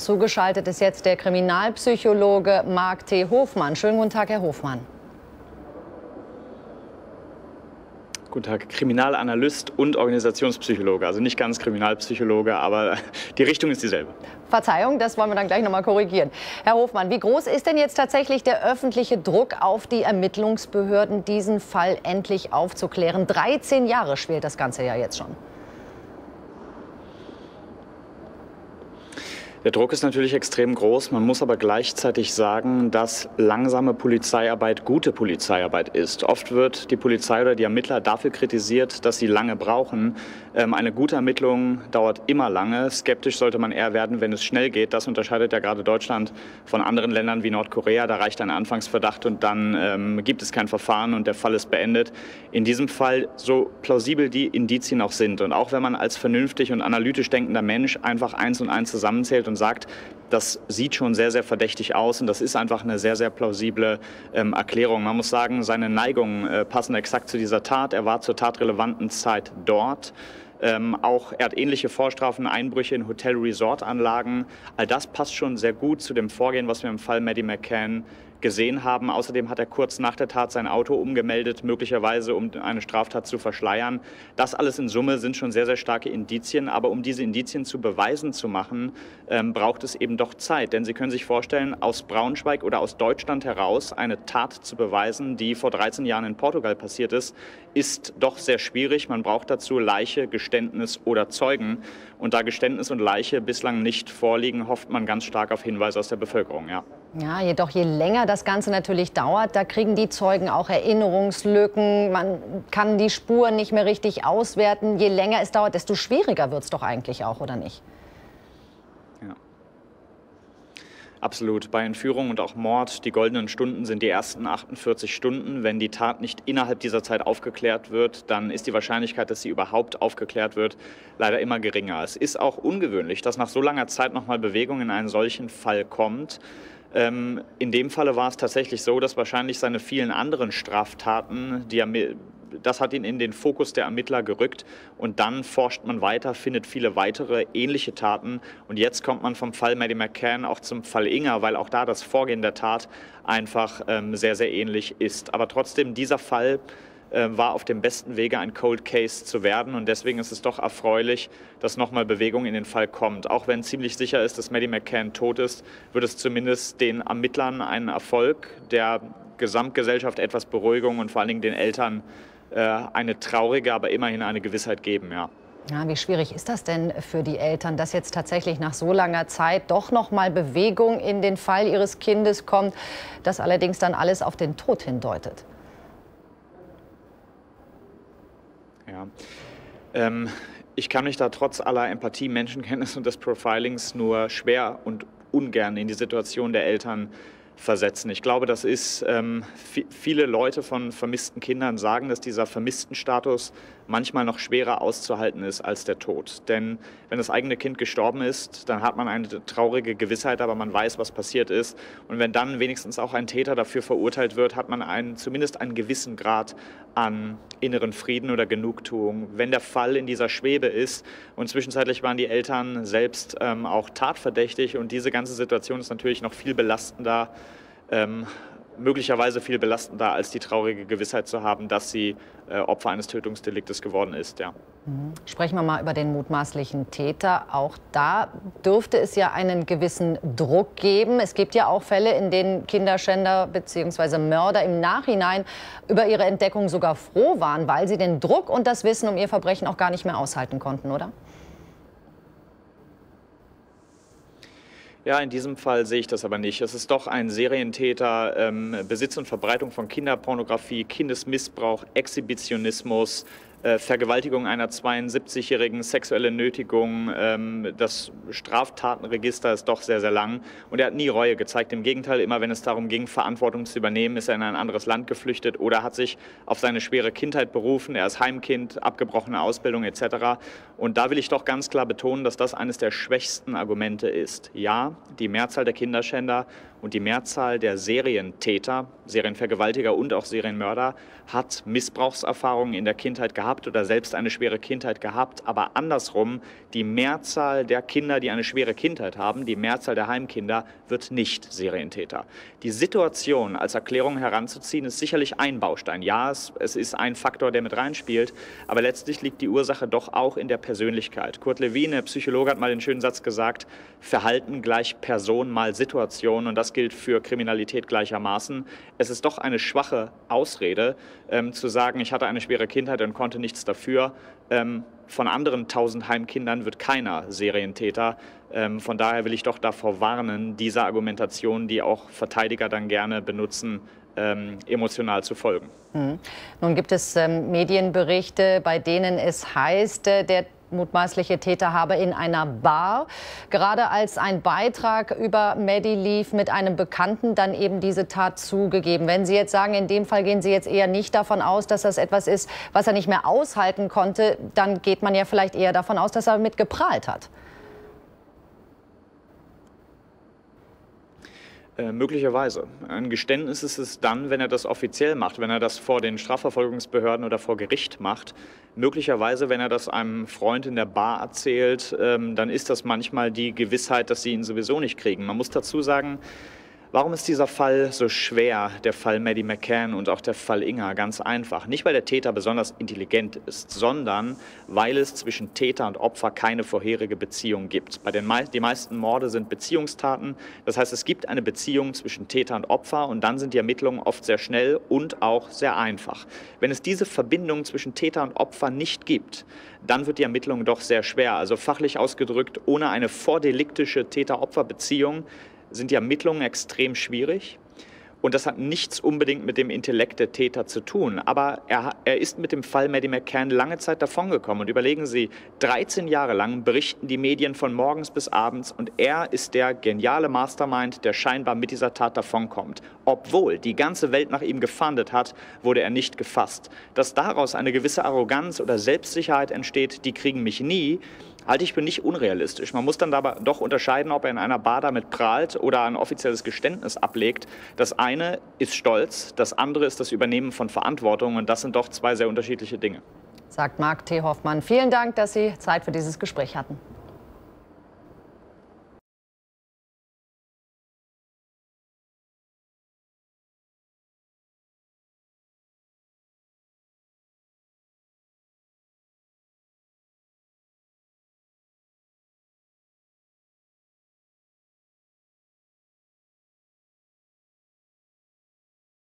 Zugeschaltet ist jetzt der Kriminalpsychologe Marc T. Hofmann. Schönen guten Tag, Herr Hofmann. Guten Tag, Kriminalanalyst und Organisationspsychologe. Also nicht ganz Kriminalpsychologe, aber die Richtung ist dieselbe. Verzeihung, das wollen wir dann gleich noch mal korrigieren. Herr Hofmann, wie groß ist denn jetzt tatsächlich der öffentliche Druck auf die Ermittlungsbehörden, diesen Fall endlich aufzuklären? 13 Jahre schwelt das Ganze ja jetzt schon. Der Druck ist natürlich extrem groß. Man muss aber gleichzeitig sagen, dass langsame Polizeiarbeit gute Polizeiarbeit ist. Oft wird die Polizei oder die Ermittler dafür kritisiert, dass sie lange brauchen. Ähm, eine gute Ermittlung dauert immer lange. Skeptisch sollte man eher werden, wenn es schnell geht. Das unterscheidet ja gerade Deutschland von anderen Ländern wie Nordkorea. Da reicht ein Anfangsverdacht und dann ähm, gibt es kein Verfahren und der Fall ist beendet. In diesem Fall, so plausibel die Indizien auch sind und auch wenn man als vernünftig und analytisch denkender Mensch einfach eins und eins zusammenzählt und sagt, das sieht schon sehr, sehr verdächtig aus und das ist einfach eine sehr, sehr plausible ähm, Erklärung. Man muss sagen, seine Neigungen äh, passen exakt zu dieser Tat. Er war zur tatrelevanten Zeit dort. Ähm, auch er hat ähnliche Vorstrafen, Einbrüche in Hotel-Resort-Anlagen. All das passt schon sehr gut zu dem Vorgehen, was wir im Fall Maddie McCann gesehen haben. Außerdem hat er kurz nach der Tat sein Auto umgemeldet, möglicherweise um eine Straftat zu verschleiern. Das alles in Summe sind schon sehr, sehr starke Indizien. Aber um diese Indizien zu beweisen zu machen, ähm, braucht es eben doch Zeit. Denn Sie können sich vorstellen, aus Braunschweig oder aus Deutschland heraus eine Tat zu beweisen, die vor 13 Jahren in Portugal passiert ist, ist doch sehr schwierig. Man braucht dazu Leiche, Geständnis oder Zeugen. Und da Geständnis und Leiche bislang nicht vorliegen, hofft man ganz stark auf Hinweise aus der Bevölkerung. Ja. Ja, jedoch je länger das Ganze natürlich dauert, da kriegen die Zeugen auch Erinnerungslücken. Man kann die Spuren nicht mehr richtig auswerten. Je länger es dauert, desto schwieriger wird es doch eigentlich auch, oder nicht? Absolut. Bei Entführung und auch Mord, die goldenen Stunden sind die ersten 48 Stunden. Wenn die Tat nicht innerhalb dieser Zeit aufgeklärt wird, dann ist die Wahrscheinlichkeit, dass sie überhaupt aufgeklärt wird, leider immer geringer. Es ist auch ungewöhnlich, dass nach so langer Zeit nochmal Bewegung in einen solchen Fall kommt. Ähm, in dem Falle war es tatsächlich so, dass wahrscheinlich seine vielen anderen Straftaten, die er das hat ihn in den Fokus der Ermittler gerückt und dann forscht man weiter, findet viele weitere ähnliche Taten und jetzt kommt man vom Fall Maddie McCann auch zum Fall Inger, weil auch da das Vorgehen der Tat einfach ähm, sehr, sehr ähnlich ist. Aber trotzdem, dieser Fall war auf dem besten Wege, ein Cold Case zu werden. Und deswegen ist es doch erfreulich, dass nochmal Bewegung in den Fall kommt. Auch wenn ziemlich sicher ist, dass Maddie McCann tot ist, wird es zumindest den Ermittlern einen Erfolg, der Gesamtgesellschaft etwas Beruhigung und vor allen Dingen den Eltern äh, eine traurige, aber immerhin eine Gewissheit geben, ja. Ja, wie schwierig ist das denn für die Eltern, dass jetzt tatsächlich nach so langer Zeit doch noch Bewegung in den Fall ihres Kindes kommt, das allerdings dann alles auf den Tod hindeutet? Ähm, ich kann mich da trotz aller Empathie, Menschenkenntnis und des Profilings nur schwer und ungern in die Situation der Eltern versetzen. Ich glaube, das ist, ähm, viele Leute von vermissten Kindern sagen, dass dieser vermissten Status manchmal noch schwerer auszuhalten ist als der Tod. Denn wenn das eigene Kind gestorben ist, dann hat man eine traurige Gewissheit, aber man weiß, was passiert ist. Und wenn dann wenigstens auch ein Täter dafür verurteilt wird, hat man einen, zumindest einen gewissen Grad an inneren Frieden oder Genugtuung. Wenn der Fall in dieser Schwebe ist und zwischenzeitlich waren die Eltern selbst ähm, auch tatverdächtig und diese ganze Situation ist natürlich noch viel belastender ähm, möglicherweise viel belastender als die traurige Gewissheit zu haben, dass sie äh, Opfer eines Tötungsdeliktes geworden ist. Ja. Mhm. Sprechen wir mal über den mutmaßlichen Täter. Auch da dürfte es ja einen gewissen Druck geben. Es gibt ja auch Fälle, in denen Kinderschänder bzw. Mörder im Nachhinein über ihre Entdeckung sogar froh waren, weil sie den Druck und das Wissen um ihr Verbrechen auch gar nicht mehr aushalten konnten, oder? Ja, in diesem Fall sehe ich das aber nicht. Es ist doch ein Serientäter, ähm, Besitz und Verbreitung von Kinderpornografie, Kindesmissbrauch, Exhibitionismus, Vergewaltigung einer 72-jährigen, sexuelle Nötigung. Ähm, das Straftatenregister ist doch sehr, sehr lang. Und er hat nie Reue gezeigt. Im Gegenteil, immer wenn es darum ging, Verantwortung zu übernehmen, ist er in ein anderes Land geflüchtet oder hat sich auf seine schwere Kindheit berufen. Er ist Heimkind, abgebrochene Ausbildung etc. Und da will ich doch ganz klar betonen, dass das eines der schwächsten Argumente ist. Ja, die Mehrzahl der Kinderschänder und die Mehrzahl der Serientäter, Serienvergewaltiger und auch Serienmörder hat Missbrauchserfahrungen in der Kindheit gehabt oder selbst eine schwere Kindheit gehabt. Aber andersrum, die Mehrzahl der Kinder, die eine schwere Kindheit haben, die Mehrzahl der Heimkinder, wird nicht Serientäter. Die Situation als Erklärung heranzuziehen, ist sicherlich ein Baustein. Ja, es, es ist ein Faktor, der mit reinspielt, aber letztlich liegt die Ursache doch auch in der Persönlichkeit. Kurt Lewin, Psychologe, hat mal den schönen Satz gesagt, Verhalten gleich Person mal Situation und das gilt für Kriminalität gleichermaßen. Es ist doch eine schwache Ausrede, ähm, zu sagen, ich hatte eine schwere Kindheit und konnte nichts dafür. Ähm, von anderen tausend Heimkindern wird keiner Serientäter. Ähm, von daher will ich doch davor warnen, dieser Argumentation, die auch Verteidiger dann gerne benutzen, ähm, emotional zu folgen. Mhm. Nun gibt es ähm, Medienberichte, bei denen es heißt, äh, der mutmaßliche Täter habe in einer Bar, gerade als ein Beitrag über Medi lief, mit einem Bekannten dann eben diese Tat zugegeben. Wenn Sie jetzt sagen, in dem Fall gehen Sie jetzt eher nicht davon aus, dass das etwas ist, was er nicht mehr aushalten konnte, dann geht man ja vielleicht eher davon aus, dass er mit geprahlt hat. Äh, möglicherweise. Ein Geständnis ist es dann, wenn er das offiziell macht, wenn er das vor den Strafverfolgungsbehörden oder vor Gericht macht. Möglicherweise, wenn er das einem Freund in der Bar erzählt, ähm, dann ist das manchmal die Gewissheit, dass sie ihn sowieso nicht kriegen. Man muss dazu sagen, Warum ist dieser Fall so schwer, der Fall Maddie McCann und auch der Fall Inga? Ganz einfach. Nicht, weil der Täter besonders intelligent ist, sondern weil es zwischen Täter und Opfer keine vorherige Beziehung gibt. Bei den Me die meisten Morde sind Beziehungstaten. Das heißt, es gibt eine Beziehung zwischen Täter und Opfer und dann sind die Ermittlungen oft sehr schnell und auch sehr einfach. Wenn es diese Verbindung zwischen Täter und Opfer nicht gibt, dann wird die Ermittlung doch sehr schwer. Also fachlich ausgedrückt, ohne eine vordeliktische Täter-Opfer-Beziehung sind die Ermittlungen extrem schwierig. Und das hat nichts unbedingt mit dem Intellekt der Täter zu tun. Aber er, er ist mit dem Fall Maddie McCann lange Zeit davongekommen. Und überlegen Sie, 13 Jahre lang berichten die Medien von morgens bis abends und er ist der geniale Mastermind, der scheinbar mit dieser Tat davonkommt. Obwohl die ganze Welt nach ihm gefahndet hat, wurde er nicht gefasst. Dass daraus eine gewisse Arroganz oder Selbstsicherheit entsteht, die kriegen mich nie halte ich für nicht unrealistisch. Man muss dann aber doch unterscheiden, ob er in einer Bar damit prahlt oder ein offizielles Geständnis ablegt. Das eine ist Stolz, das andere ist das Übernehmen von Verantwortung und das sind doch zwei sehr unterschiedliche Dinge. Sagt Marc T. Hoffmann. Vielen Dank, dass Sie Zeit für dieses Gespräch hatten.